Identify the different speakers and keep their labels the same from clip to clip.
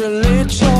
Speaker 1: naturally chose.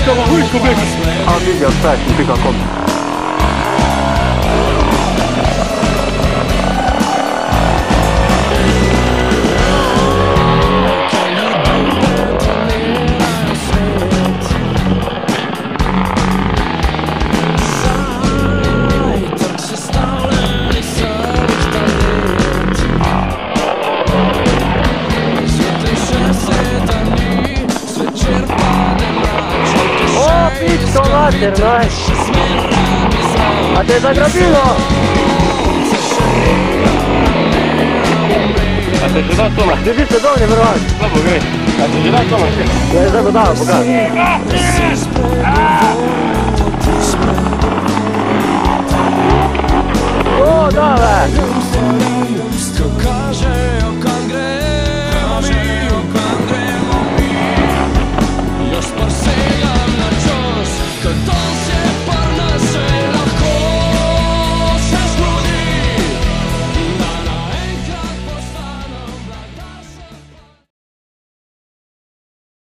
Speaker 1: Сковородку, блядь! А ты я стать,
Speaker 2: ты как. Mater, no. A te je zagrabilo?
Speaker 3: A te že da Tomaš?
Speaker 2: Drži se dolje, vrvač.
Speaker 3: Slabo gre. A te že da Tomaš?
Speaker 2: Ja je zdaj bo dao,
Speaker 1: spremni